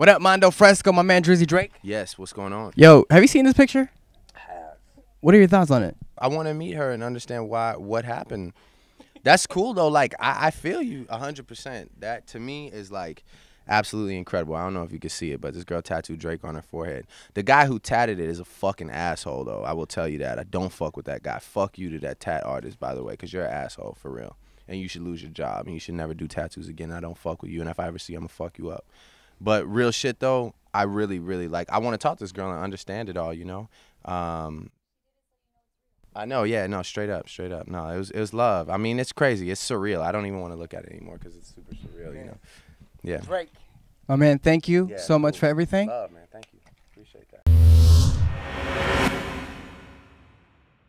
What up, Mando Fresko, my man Drizzy Drake? Yes, what's going on? Yo, have you seen this picture? have. What are your thoughts on it? I want to meet her and understand why what happened. That's cool though. Like I, I feel you hundred percent. That to me is like absolutely incredible. I don't know if you can see it, but this girl tattooed Drake on her forehead. The guy who tatted it is a fucking asshole though. I will tell you that. I don't fuck with that guy. Fuck you to that tat artist, by the way, because you're an asshole for real. And you should lose your job and you should never do tattoos again. I don't fuck with you. And if I ever see you, I'm gonna fuck you up. But real shit though, I really, really like I want to talk to this girl and understand it all, you know? Um, I know, yeah, no, straight up, straight up. No, it was it was love. I mean, it's crazy. It's surreal. I don't even want to look at it anymore because it's super surreal, you know. Yeah. Drake. My man, thank you Yeah, so much cool. for everything. Love, man. Thank you.